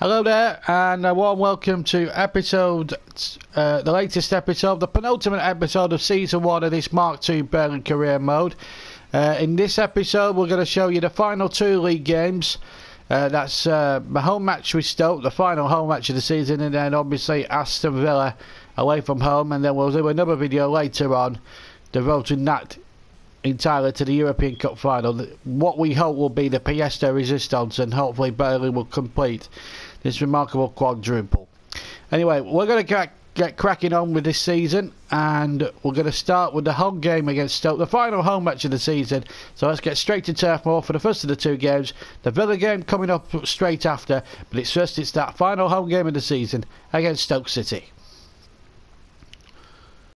Hello there, and a warm welcome to episode, uh, the latest episode, the penultimate episode of season one of this Mark II Burnley career mode. Uh, in this episode, we're going to show you the final two league games. Uh, that's uh, my home match with Stoke, the final home match of the season, and then obviously Aston Villa away from home, and then we'll do another video later on devoting that entirely to the European Cup final. What we hope will be the pièce de resistance, and hopefully Burnley will complete this remarkable quadruple. Anyway, we're going to get, get cracking on with this season, and we're going to start with the home game against Stoke, the final home match of the season. So let's get straight to Turf Moor for the first of the two games. The Villa game coming up straight after, but it's first it's that final home game of the season against Stoke City.